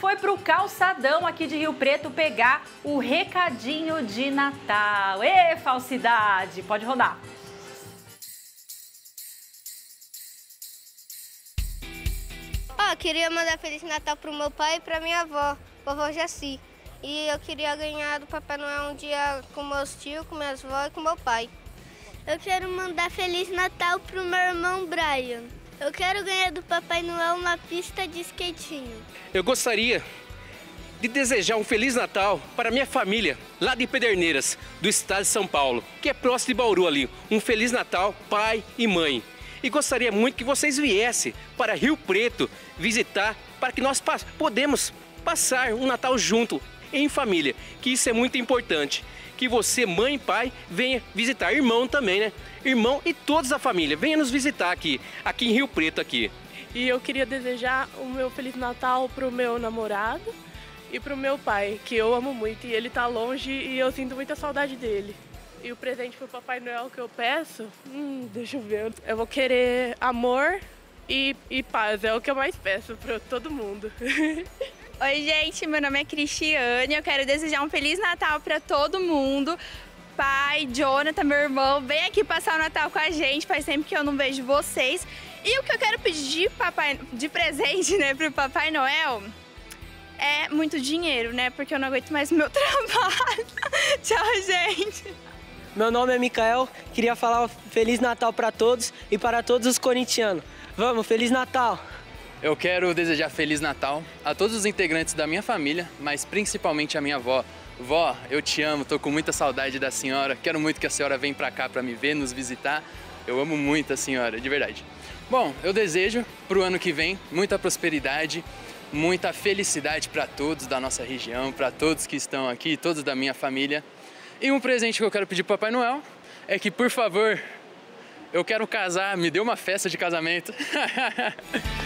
foi pro calçadão aqui de Rio Preto pegar o recadinho de Natal. Ê, falsidade! Pode rodar. Ó, oh, queria mandar Feliz Natal pro meu pai e pra minha avó, vovó Jaci. E eu queria ganhar do Papai Noel um dia com meus tios, com minhas avós e com meu pai. Eu quero mandar Feliz Natal pro meu irmão Brian. Eu quero ganhar do Papai Noel uma pista de skatinho. Eu gostaria de desejar um Feliz Natal para minha família, lá de Pederneiras, do estado de São Paulo, que é próximo de Bauru ali. Um Feliz Natal, pai e mãe. E gostaria muito que vocês viessem para Rio Preto visitar, para que nós podemos passar um Natal junto, em família, que isso é muito importante. Que você, mãe e pai, venha visitar. Irmão também, né? Irmão e todos da família, venha nos visitar aqui, aqui em Rio Preto aqui. E eu queria desejar o meu Feliz Natal pro meu namorado e pro meu pai, que eu amo muito. E ele tá longe e eu sinto muita saudade dele. E o presente pro Papai Noel que eu peço, hum, deixa eu ver. Eu vou querer amor e, e paz, é o que eu mais peço para todo mundo. Oi, gente, meu nome é Cristiane. Eu quero desejar um Feliz Natal para todo mundo. Pai, Jonathan, meu irmão, vem aqui passar o Natal com a gente. Faz tempo que eu não vejo vocês. E o que eu quero pedir de, papai, de presente, né, pro Papai Noel é muito dinheiro, né? Porque eu não aguento mais o meu trabalho. Tchau, gente. Meu nome é Mikael. Queria falar Feliz Natal para todos e para todos os corintianos. Vamos, Feliz Natal! Eu quero desejar Feliz Natal a todos os integrantes da minha família, mas principalmente a minha avó. Vó, eu te amo, tô com muita saudade da senhora. Quero muito que a senhora venha para cá para me ver, nos visitar. Eu amo muito a senhora, de verdade. Bom, eu desejo pro ano que vem muita prosperidade, muita felicidade para todos da nossa região, para todos que estão aqui, todos da minha família. E um presente que eu quero pedir pro Papai Noel é que, por favor, eu quero casar, me dê uma festa de casamento.